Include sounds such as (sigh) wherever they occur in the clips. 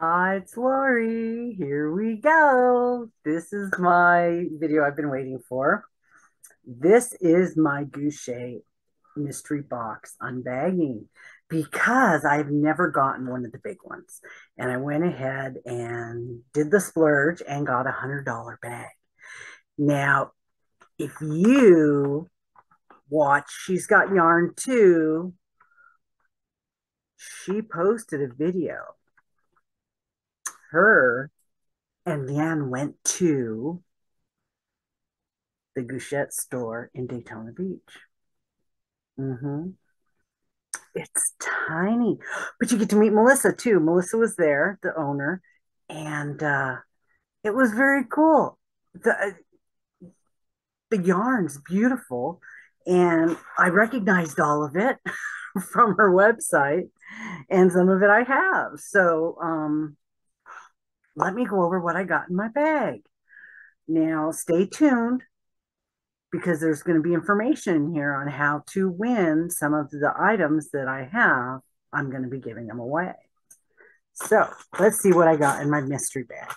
Hi, it's Lori. Here we go. This is my video I've been waiting for. This is my Goucher mystery box unbagging because I've never gotten one of the big ones. And I went ahead and did the splurge and got a $100 bag. Now, if you watch She's Got Yarn Too, she posted a video her and Leanne went to the Guchet store in Daytona Beach. Mm-hmm. It's tiny, but you get to meet Melissa too. Melissa was there, the owner, and uh, it was very cool. The the yarn's beautiful, and I recognized all of it (laughs) from her website, and some of it I have. So um, let me go over what I got in my bag. Now, stay tuned because there's going to be information here on how to win some of the items that I have. I'm going to be giving them away. So let's see what I got in my mystery bag.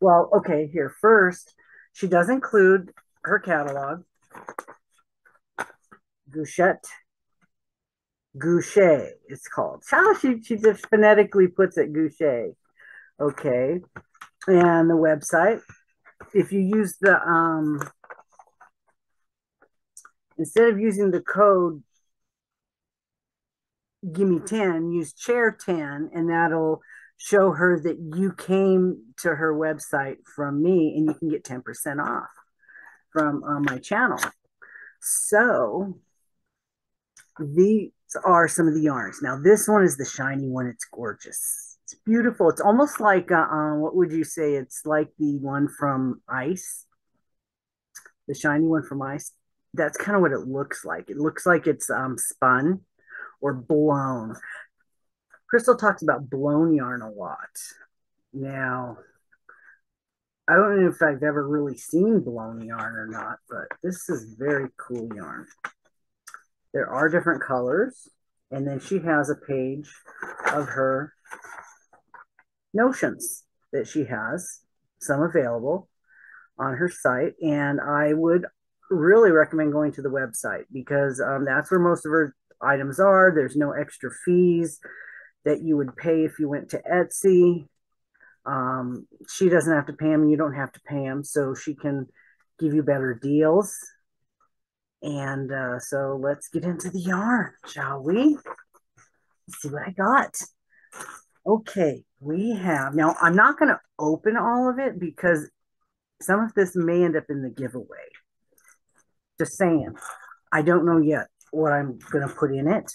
Well, okay, here first, she does include her catalog. Guchet Goucher, it's called. How she, she just phonetically puts it Goucher. Okay. And the website. If you use the um instead of using the code give me 10, use chair 10 and that'll show her that you came to her website from me and you can get 10% off from uh, my channel. So these are some of the yarns. Now this one is the shiny one. It's gorgeous. Beautiful. It's almost like, uh, uh, what would you say? It's like the one from Ice, the shiny one from Ice. That's kind of what it looks like. It looks like it's um, spun or blown. Crystal talks about blown yarn a lot. Now, I don't know if I've ever really seen blown yarn or not, but this is very cool yarn. There are different colors. And then she has a page of her notions that she has, some available on her site. And I would really recommend going to the website because um, that's where most of her items are. There's no extra fees that you would pay if you went to Etsy. Um, she doesn't have to pay them, you don't have to pay them, so she can give you better deals. And uh, so let's get into the yarn, shall we? Let's see what I got. Okay, we have now. I'm not going to open all of it because some of this may end up in the giveaway. Just saying. I don't know yet what I'm going to put in it.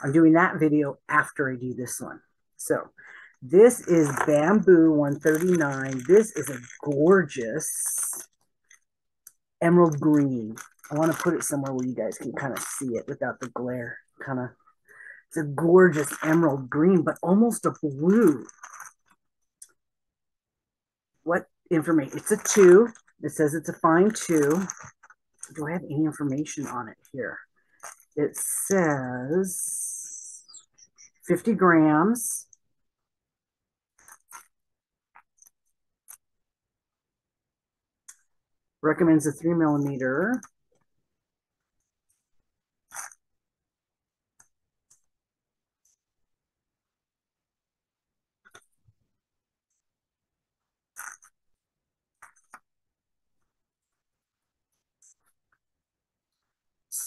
I'm doing that video after I do this one. So this is Bamboo 139. This is a gorgeous emerald green. I want to put it somewhere where you guys can kind of see it without the glare. Kind of it's a gorgeous emerald green, but almost a blue. What information? It's a two. It says it's a fine two. Do I have any information on it here? It says 50 grams. Recommends a three millimeter.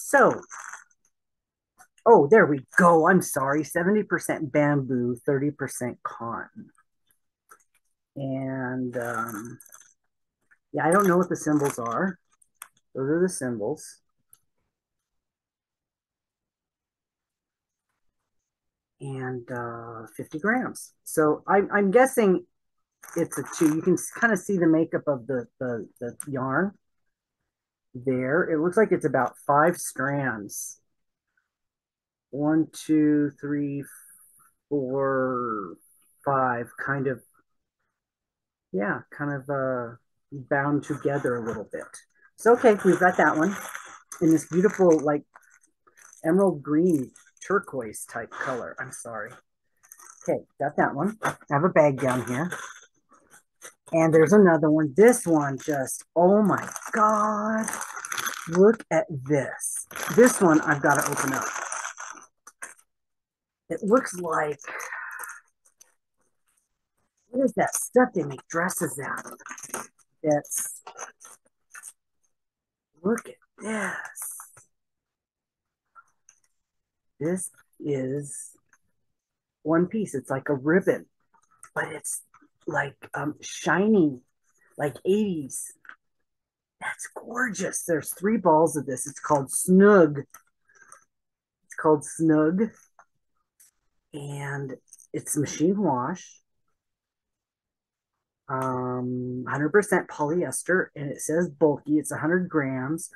So, oh, there we go. I'm sorry. 70% bamboo, 30% cotton. And um, yeah, I don't know what the symbols are. Those are the symbols. And uh, 50 grams. So I'm, I'm guessing it's a two. You can kind of see the makeup of the, the, the yarn there. It looks like it's about five strands. One, two, three, four, five, kind of, yeah, kind of uh, bound together a little bit. So, okay, we've got that one in this beautiful, like, emerald green turquoise type color. I'm sorry. Okay, got that one. I have a bag down here. And there's another one. This one just, oh my God. Look at this. This one I've got to open up. It looks like, what is that stuff they make dresses out of? It's, look at this. This is one piece. It's like a ribbon, but it's like um, shiny, like 80s. That's gorgeous. There's three balls of this. It's called Snug. It's called Snug. And it's machine wash. Um, 100% polyester. And it says bulky. It's 100 grams,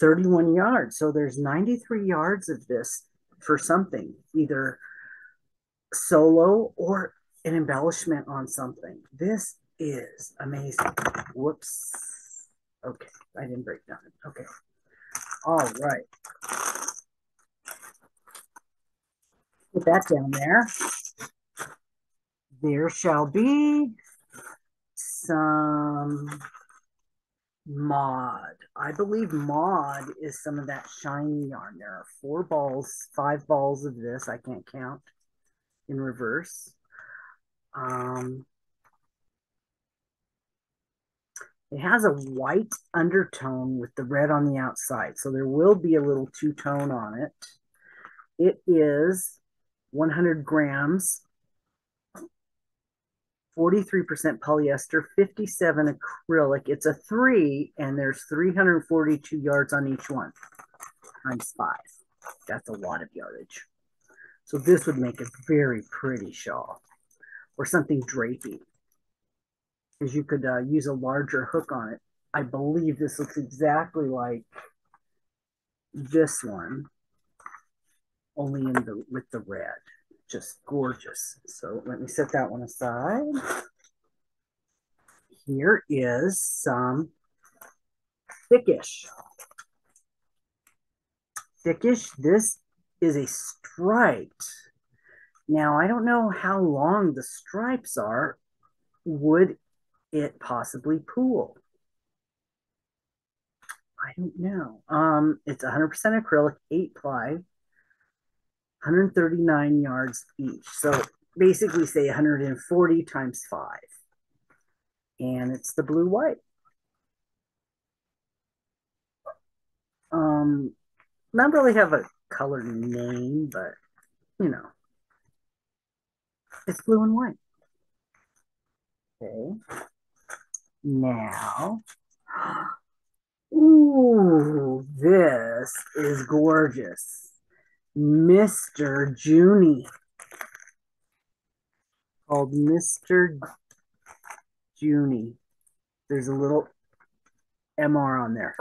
31 yards. So there's 93 yards of this for something, either solo or an embellishment on something. This is amazing. Whoops. Okay, I didn't break down. Okay. All right. Put that down there. There shall be some mod. I believe mod is some of that shiny yarn. There are four balls, five balls of this. I can't count in reverse. Um, it has a white undertone with the red on the outside. So there will be a little two-tone on it. It is 100 grams, 43% polyester, 57 acrylic. It's a three, and there's 342 yards on each one times five. That's a lot of yardage. So this would make a very pretty shawl or something drapey. Because you could uh, use a larger hook on it. I believe this looks exactly like this one, only in the with the red. Just gorgeous. So let me set that one aside. Here is some thickish. Thickish, this is a striped now, I don't know how long the stripes are. Would it possibly pool? I don't know. Um, it's 100% acrylic, 8 ply, 139 yards each. So basically say 140 times 5. And it's the blue white. Um, not really have a color name, but you know. It's blue and white. Okay. Now, ooh, this is gorgeous. Mr. Junie. Called Mr. Junie. There's a little MR on there.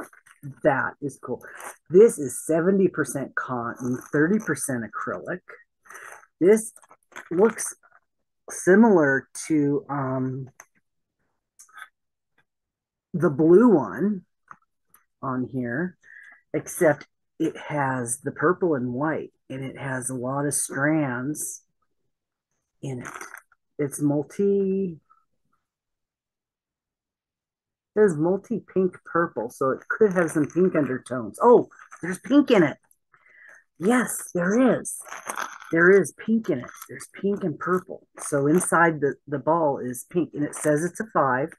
That is cool. This is 70% cotton, 30% acrylic. This looks similar to um, the blue one on here, except it has the purple and white and it has a lot of strands in it. It's multi says multi pink purple, so it could have some pink undertones. Oh, there's pink in it. Yes, there is there is pink in it. There's pink and purple. So inside the, the ball is pink and it says it's a five,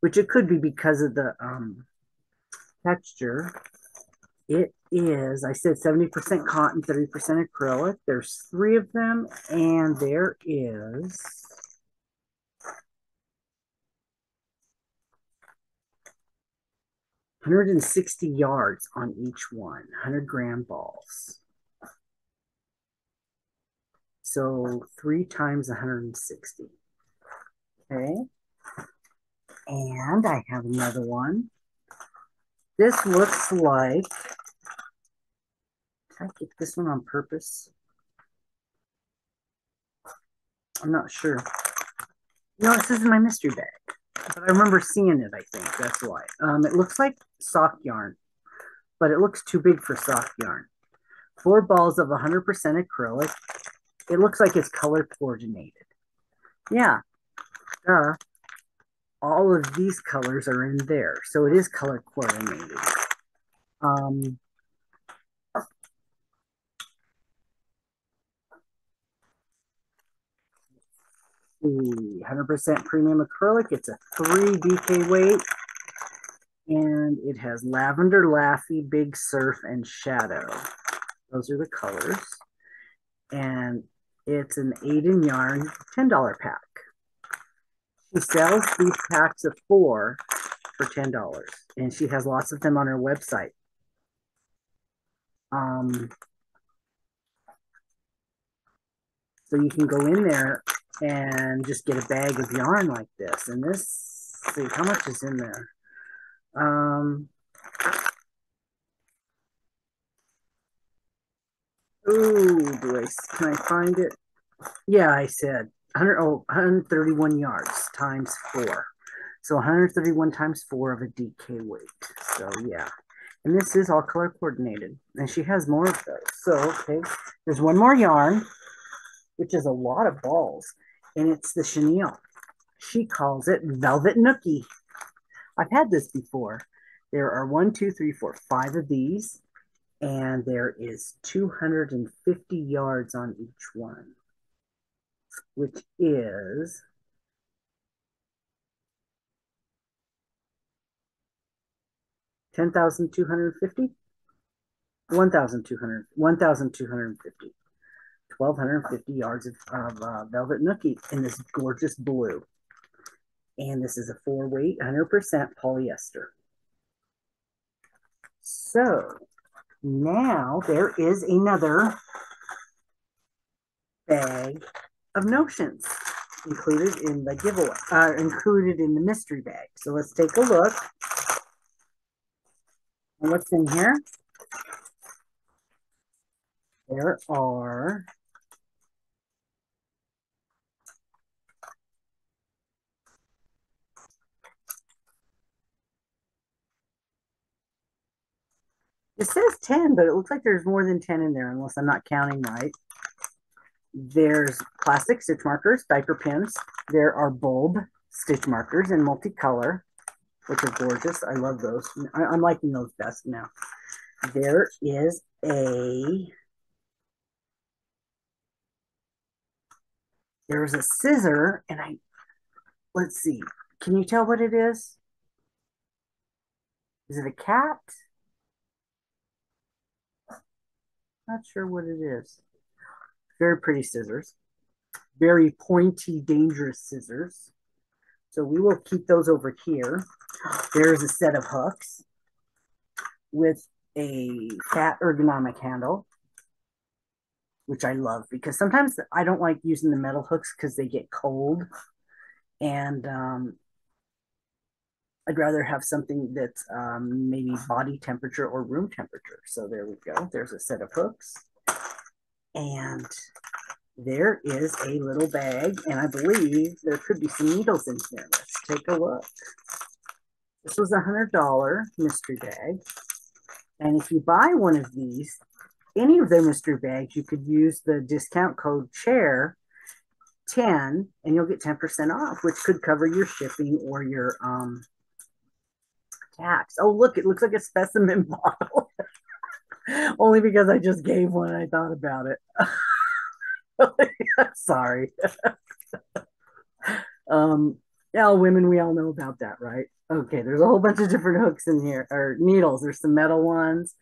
which it could be because of the um, texture. It is, I said 70% cotton, 30% acrylic. There's three of them and there is Hundred and sixty yards on each one, hundred gram balls. So three times 160. Okay. And I have another one. This looks like, I get this one on purpose? I'm not sure. No, this is my mystery bag. But I remember seeing it, I think. That's why. Um, it looks like soft yarn, but it looks too big for soft yarn. Four balls of 100% acrylic, it looks like it's color coordinated. Yeah, uh, all of these colors are in there, so it is color coordinated. Um, the 100% premium acrylic. It's a 3 DK weight. And it has lavender, laffy, big surf, and shadow. Those are the colors. And it's an 8 in yarn, $10 pack. She sells these packs of four for $10. And she has lots of them on her website. Um, so you can go in there and just get a bag of yarn like this. And this, see, how much is in there? Um, ooh, do I, can I find it? Yeah, I said 100, oh, 131 yards times four. So 131 times four of a DK weight. So yeah. And this is all color coordinated. And she has more of those. So, okay, there's one more yarn, which is a lot of balls and it's the chenille. She calls it Velvet Nookie. I've had this before. There are one, two, three, four, five of these, and there is 250 yards on each one, which is ten thousand two hundred fifty. One thousand two hundred. One thousand two hundred fifty. 1,250 yards of, of uh, velvet nookie in this gorgeous blue. And this is a four weight, 100% polyester. So now there is another bag of notions included in the giveaway, uh, included in the mystery bag. So let's take a look. what's in here? There are It says 10, but it looks like there's more than 10 in there unless I'm not counting right. There's plastic stitch markers, diaper pins. There are bulb stitch markers in multicolor, which are gorgeous. I love those. I, am liking those best now. There is a there's a scissor, and I let's see. Can you tell what it is? Is it a cat? Not sure what it is. Very pretty scissors. Very pointy, dangerous scissors. So we will keep those over here. There's a set of hooks with a fat ergonomic handle, which I love because sometimes I don't like using the metal hooks because they get cold. And um, I'd rather have something that's um, maybe body temperature or room temperature. So there we go. There's a set of hooks. And there is a little bag. And I believe there could be some needles in here. Let's take a look. This was a $100 mystery bag. And if you buy one of these, any of the mystery bags, you could use the discount code chair 10 and you'll get 10% off, which could cover your shipping or your um, tax. Oh, look, it looks like a specimen (laughs) bottle. Only because I just gave one I thought about it. (laughs) Sorry. (laughs) um, yeah, women, we all know about that, right? Okay, there's a whole bunch of different hooks in here, or needles. There's some metal ones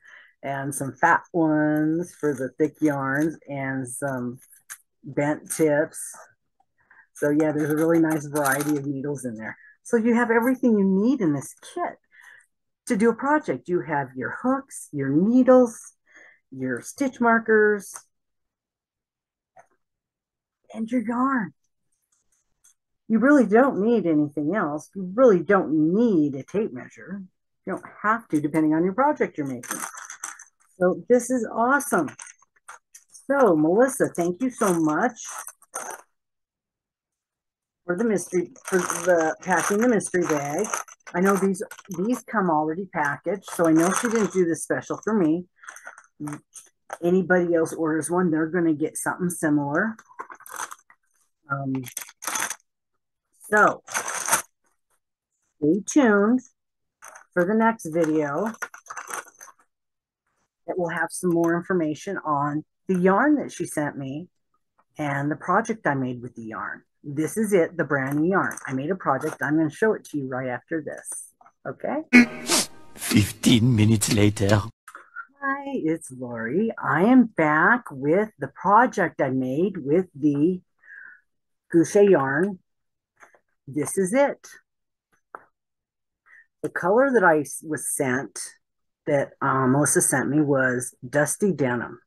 and some fat ones for the thick yarns and some bent tips. So yeah, there's a really nice variety of needles in there. So you have everything you need in this kit to do a project. You have your hooks, your needles, your stitch markers, and your yarn. You really don't need anything else. You really don't need a tape measure. You don't have to, depending on your project you're making. So this is awesome. So Melissa, thank you so much for the mystery, for the packing the mystery bag. I know these these come already packaged, so I know she didn't do this special for me. anybody else orders one, they're going to get something similar. Um, so stay tuned for the next video that will have some more information on the yarn that she sent me and the project I made with the yarn. This is it, the brand new yarn. I made a project. I'm going to show it to you right after this. Okay? 15 minutes later. Hi, it's Lori. I am back with the project I made with the Goucher yarn. This is it. The color that I was sent, that um, Melissa sent me, was Dusty Denim.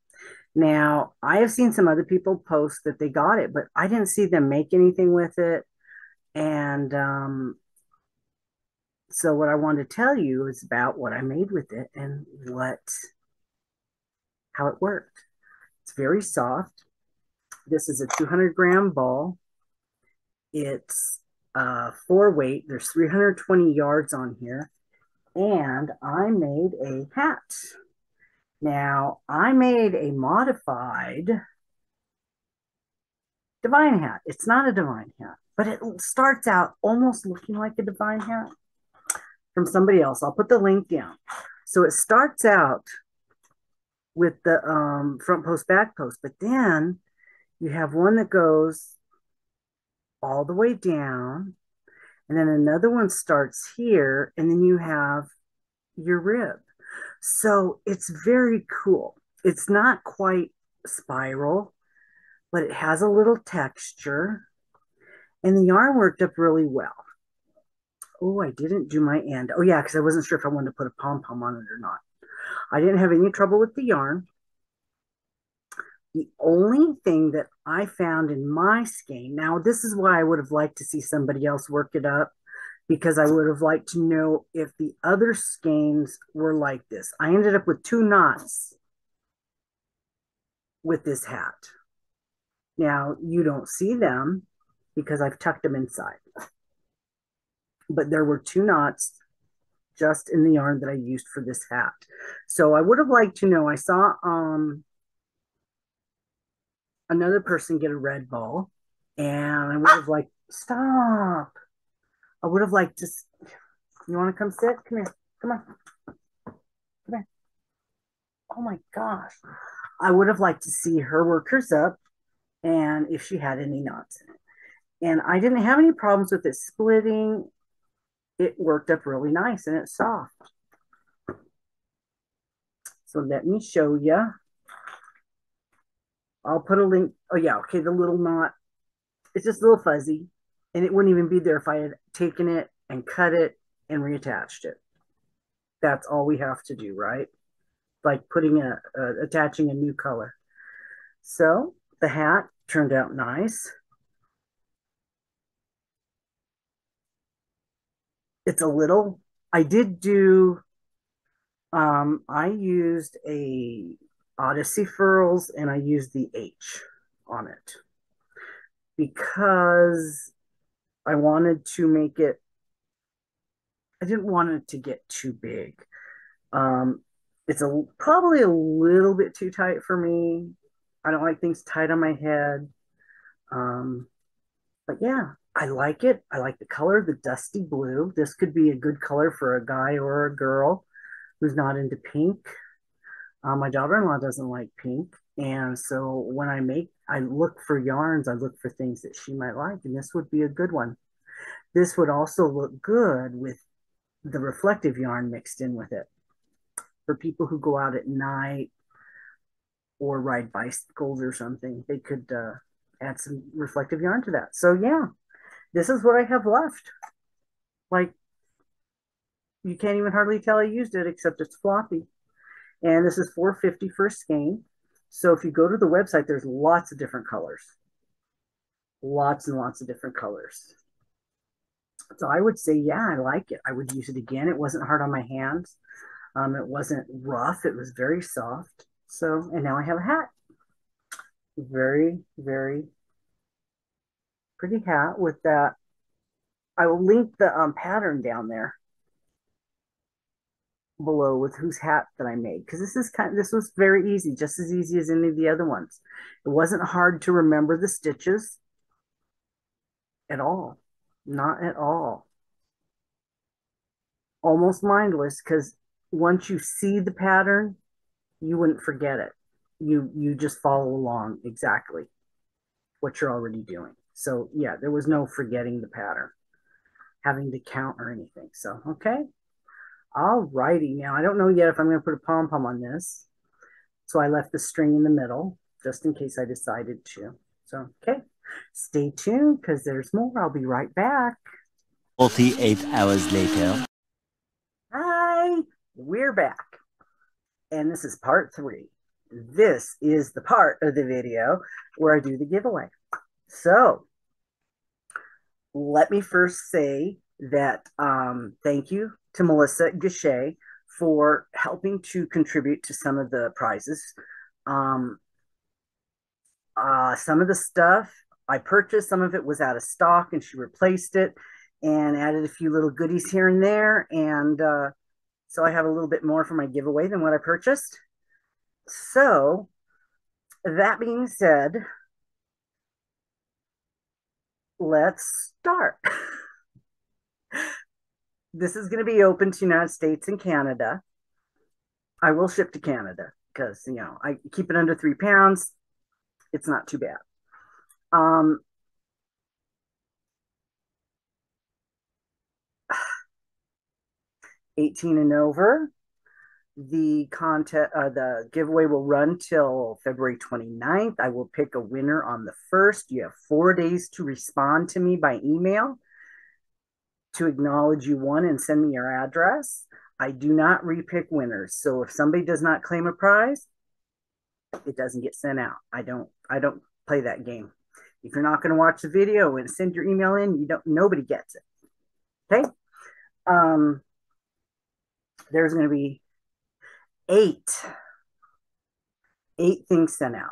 Now, I have seen some other people post that they got it, but I didn't see them make anything with it. And um, so, what I want to tell you is about what I made with it and what how it worked. It's very soft. This is a 200 gram ball. It's uh, four weight. There's 320 yards on here. And I made a hat. Now, I made a modified divine hat. It's not a divine hat, but it starts out almost looking like a divine hat from somebody else. I'll put the link down. So it starts out with the um, front post, back post, but then you have one that goes all the way down, and then another one starts here, and then you have your rib. So it's very cool. It's not quite spiral, but it has a little texture, and the yarn worked up really well. Oh, I didn't do my end. Oh, yeah, because I wasn't sure if I wanted to put a pom pom on it or not. I didn't have any trouble with the yarn. The only thing that I found in my skein, now this is why I would have liked to see somebody else work it up because I would have liked to know if the other skeins were like this. I ended up with two knots with this hat. Now you don't see them because I've tucked them inside. But there were two knots just in the yarn that I used for this hat. So I would have liked to know, I saw um, another person get a red ball and I would have liked, stop. I would have liked to, you want to come sit? Come here. Come on. Come here. Oh my gosh. I would have liked to see her workers up and if she had any knots in it. And I didn't have any problems with it splitting it worked up really nice and it's soft. So let me show you. I'll put a link. Oh yeah, okay, the little knot. It's just a little fuzzy and it wouldn't even be there if I had taken it and cut it and reattached it. That's all we have to do, right? Like putting a, uh, attaching a new color. So the hat turned out nice. it's a little, I did do, um, I used a Odyssey Furls and I used the H on it because I wanted to make it, I didn't want it to get too big. Um, it's a probably a little bit too tight for me. I don't like things tight on my head. Um, but yeah, I like it. I like the color, the dusty blue. This could be a good color for a guy or a girl who's not into pink. Uh, my daughter-in-law doesn't like pink. And so when I make, I look for yarns, I look for things that she might like, and this would be a good one. This would also look good with the reflective yarn mixed in with it. For people who go out at night or ride bicycles or something, they could uh, add some reflective yarn to that. So yeah, this is what I have left. Like, you can't even hardly tell I used it, except it's floppy. And this is 450 for a skein. So if you go to the website, there's lots of different colors. Lots and lots of different colors. So I would say, yeah, I like it. I would use it again. It wasn't hard on my hands. Um, it wasn't rough. It was very soft. So, and now I have a hat. Very, very pretty hat with that. I will link the um, pattern down there. Below with whose hat that I made because this is kind of, this was very easy, just as easy as any of the other ones. It wasn't hard to remember the stitches at all, not at all. Almost mindless because once you see the pattern, you wouldn't forget it. You you just follow along exactly what you're already doing. So yeah, there was no forgetting the pattern, having to count or anything. So okay. All righty. Now, I don't know yet if I'm going to put a pom-pom on this. So I left the string in the middle just in case I decided to. So, okay. Stay tuned because there's more. I'll be right back. 48 hours later. Hi, we're back. And this is part three. This is the part of the video where I do the giveaway. So, let me first say that um, thank you to Melissa Gachet for helping to contribute to some of the prizes. Um, uh, some of the stuff I purchased, some of it was out of stock, and she replaced it and added a few little goodies here and there. And uh, so I have a little bit more for my giveaway than what I purchased. So, that being said, let's start. (laughs) this is going to be open to United States and Canada. I will ship to Canada because you know I keep it under three pounds. It's not too bad. Um, (sighs) Eighteen and over. The contest, uh, the giveaway will run till February 29th. I will pick a winner on the first. You have four days to respond to me by email to acknowledge you won and send me your address. I do not repick winners. So if somebody does not claim a prize, it doesn't get sent out. I don't I don't play that game. If you're not going to watch the video and send your email in, you don't nobody gets it. Okay? Um there's going to be eight eight things sent out.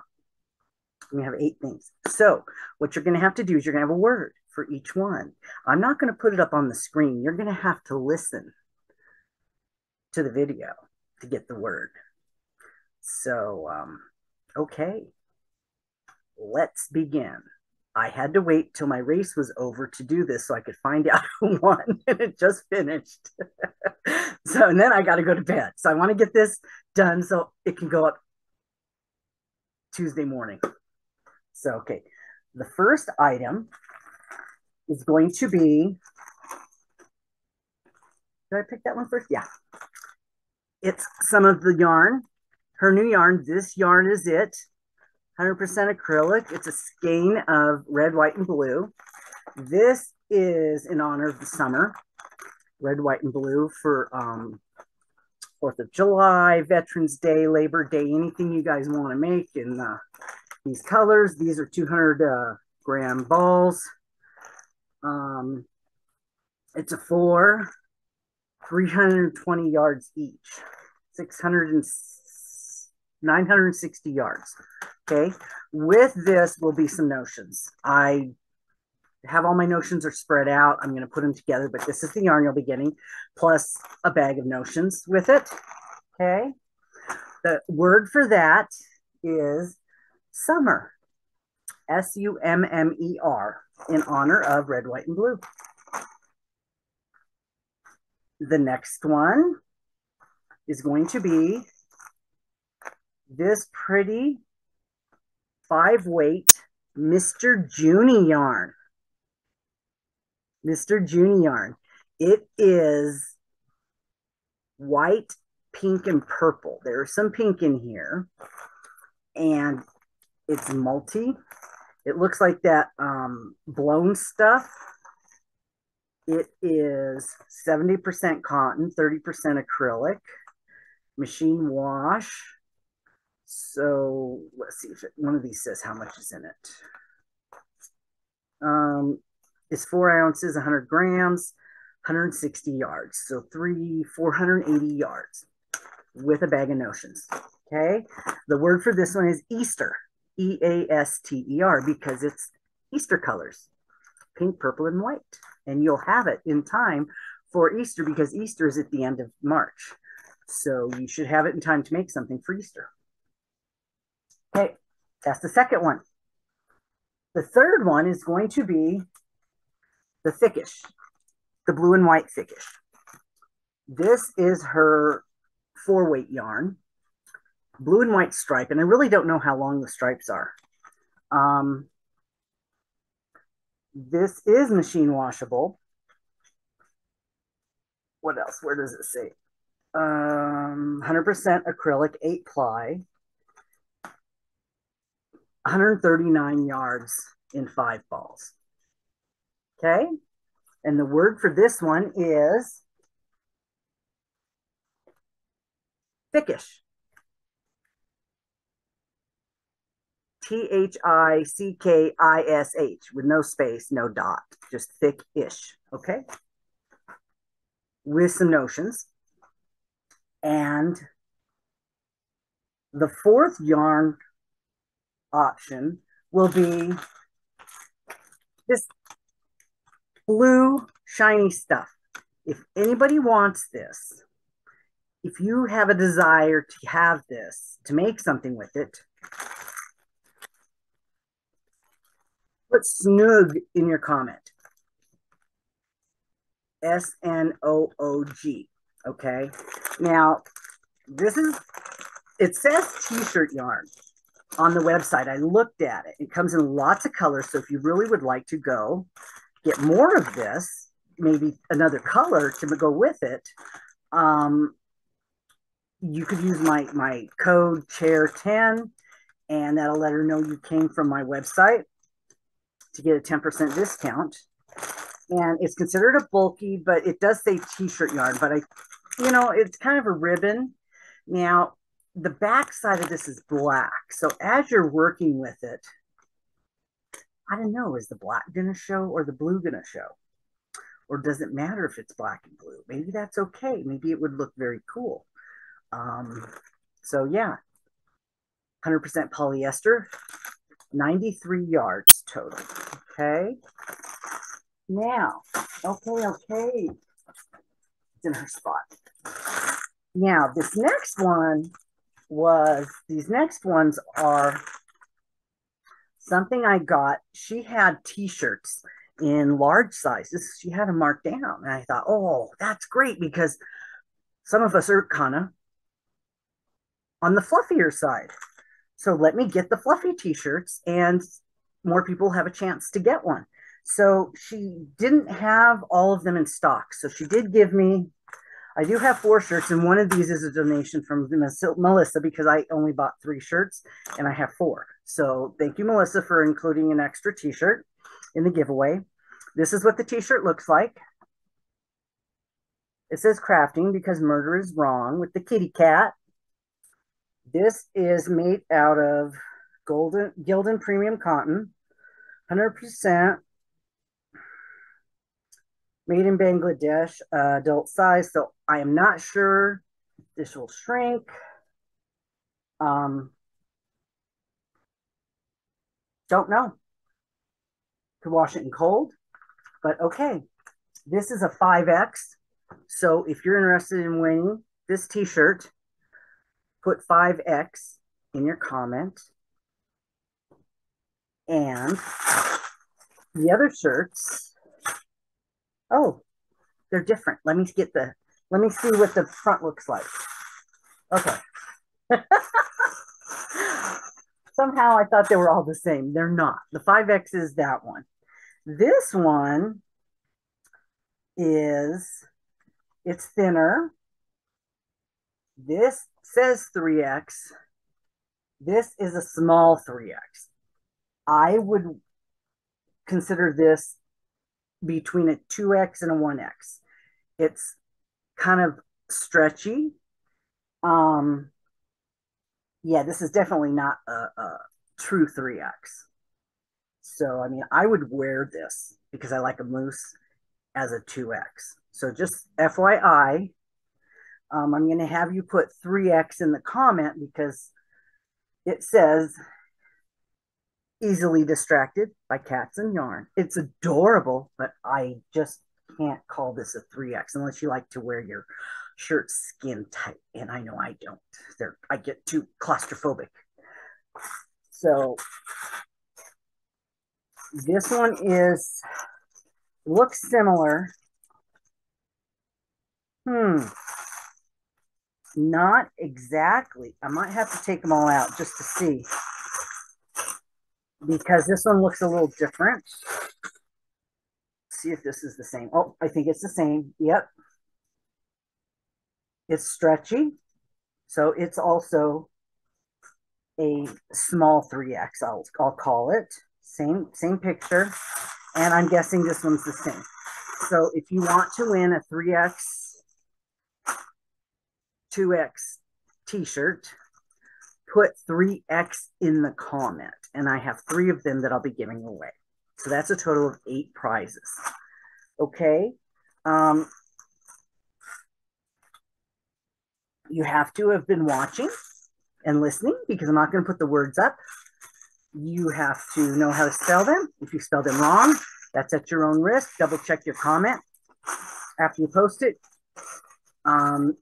We have eight things. So, what you're going to have to do is you're going to have a word for each one. I'm not going to put it up on the screen. You're going to have to listen to the video to get the word. So, um, okay, let's begin. I had to wait till my race was over to do this so I could find (laughs) out who won, and it just finished. (laughs) so, and then I got to go to bed. So, I want to get this done so it can go up Tuesday morning. So, okay, the first item is going to be, did I pick that one first? Yeah. It's some of the yarn, her new yarn. This yarn is it. 100% acrylic. It's a skein of red, white, and blue. This is in honor of the summer, red, white, and blue for um, 4th of July, Veterans Day, Labor Day, anything you guys want to make in uh, these colors. These are 200 uh, gram balls. Um, it's a four, 320 yards each, 600 and 960 yards. Okay. With this will be some notions. I have all my notions are spread out. I'm going to put them together, but this is the yarn you'll be getting, plus a bag of notions with it. Okay. The word for that is summer. S U M M E R in honor of red, white, and blue. The next one is going to be this pretty five weight Mr. Junie yarn. Mr. Junie yarn. It is white, pink, and purple. There's some pink in here. And it's multi it looks like that um, blown stuff. It is 70% cotton, 30% acrylic, machine wash. So let's see if it, one of these says how much is in it. Um, it's four ounces, 100 grams, 160 yards. So three, 480 yards with a bag of notions. Okay. The word for this one is Easter. E A S T E R because it's Easter colors pink, purple, and white. And you'll have it in time for Easter because Easter is at the end of March. So you should have it in time to make something for Easter. Okay, that's the second one. The third one is going to be the thickish, the blue and white thickish. This is her four weight yarn, blue and white stripe, and I really don't know how long the stripes are. Um, this is machine washable. What else? Where does it say? Um, 100% acrylic, eight ply, 139 yards in five balls. Okay. And the word for this one is thickish. T H I C K I S H with no space, no dot, just thick ish. Okay. With some notions. And the fourth yarn option will be this blue shiny stuff. If anybody wants this, if you have a desire to have this, to make something with it, put snoog in your comment. S N O O G. Okay. Now, this is, it says t shirt yarn on the website. I looked at it. It comes in lots of colors. So if you really would like to go get more of this, maybe another color to go with it, um, you could use my, my code chair10 and that'll let her know you came from my website to get a 10% discount. And it's considered a bulky, but it does say t-shirt yarn, but I, you know, it's kind of a ribbon. Now, the back side of this is black. So as you're working with it, I don't know, is the black to show or the blue to show? Or does it matter if it's black and blue? Maybe that's okay. Maybe it would look very cool. Um, so yeah, 100% polyester, 93 yards total. Okay. Now, okay, okay. It's in her spot. Now, this next one was, these next ones are something I got. She had t-shirts in large sizes. She had them marked down. And I thought, oh, that's great because some of us are kind of on the fluffier side. So let me get the fluffy t-shirts and more people have a chance to get one. So she didn't have all of them in stock. So she did give me, I do have four shirts, and one of these is a donation from Melissa because I only bought three shirts and I have four. So thank you, Melissa, for including an extra t shirt in the giveaway. This is what the t shirt looks like. It says crafting because murder is wrong with the kitty cat. This is made out of golden Gildan premium cotton, 100% made in Bangladesh, uh, adult size. So I am not sure this will shrink. Um, don't know. Could wash it in cold, but okay. This is a 5X. So if you're interested in winning this t-shirt, put 5X in your comment. And the other shirts, oh, they're different. Let me get the, let me see what the front looks like. Okay. (laughs) Somehow I thought they were all the same. They're not. The 5X is that one. This one is, it's thinner. This says 3X. This is a small 3X. I would consider this between a 2X and a 1X. It's kind of stretchy. Um, yeah, this is definitely not a, a true 3X. So, I mean, I would wear this because I like a moose as a 2X. So just FYI, um, I'm going to have you put 3X in the comment because it says easily distracted by cats and yarn. It's adorable, but I just can't call this a 3X unless you like to wear your shirts skin tight, and I know I don't. They're I get too claustrophobic. So this one is looks similar. Hmm. Not exactly. I might have to take them all out just to see. Because this one looks a little different. see if this is the same. Oh, I think it's the same. Yep. It's stretchy. So it's also a small 3X, I'll, I'll call it. Same, same picture. And I'm guessing this one's the same. So if you want to win a 3X, 2X t-shirt, put 3X in the comment. And I have three of them that I'll be giving away. So that's a total of eight prizes. Okay. Um, you have to have been watching and listening because I'm not going to put the words up. You have to know how to spell them. If you spell them wrong, that's at your own risk. Double check your comment after you post it. Um,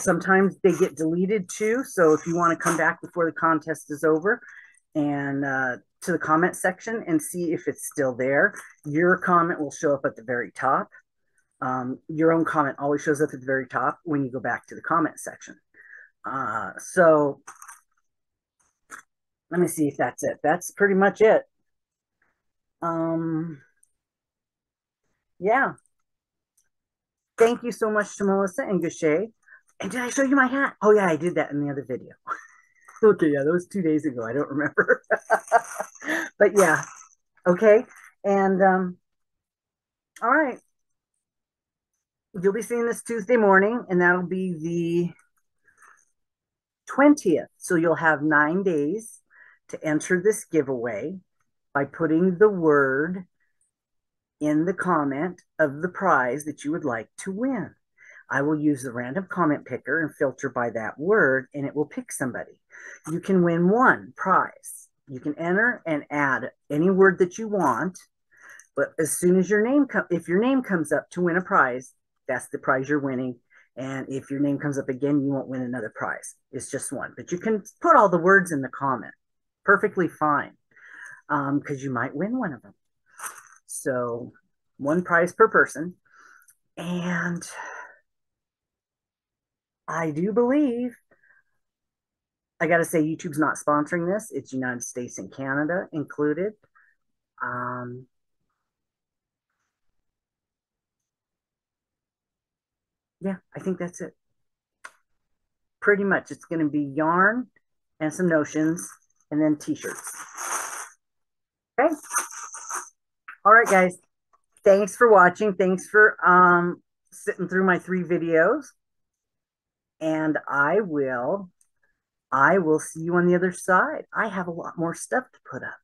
sometimes they get deleted too. So if you want to come back before the contest is over and uh, to the comment section and see if it's still there, your comment will show up at the very top. Um, your own comment always shows up at the very top when you go back to the comment section. Uh, so let me see if that's it. That's pretty much it. Um, yeah. Thank you so much to Melissa and Guchet. And did I show you my hat? Oh, yeah, I did that in the other video. (laughs) okay, yeah, that was two days ago. I don't remember. (laughs) but yeah, okay. And um, all right. You'll be seeing this Tuesday morning, and that'll be the 20th. So you'll have nine days to enter this giveaway by putting the word in the comment of the prize that you would like to win. I will use the random comment picker and filter by that word, and it will pick somebody. You can win one prize. You can enter and add any word that you want, but as soon as your name comes, if your name comes up to win a prize, that's the prize you're winning. And if your name comes up again, you won't win another prize. It's just one, but you can put all the words in the comment. Perfectly fine, because um, you might win one of them. So one prize per person. And I do believe, I got to say, YouTube's not sponsoring this. It's United States and Canada included. Um, yeah, I think that's it. Pretty much. It's going to be yarn and some notions and then t-shirts. Okay. All right, guys. Thanks for watching. Thanks for um, sitting through my three videos. And I will, I will see you on the other side. I have a lot more stuff to put up.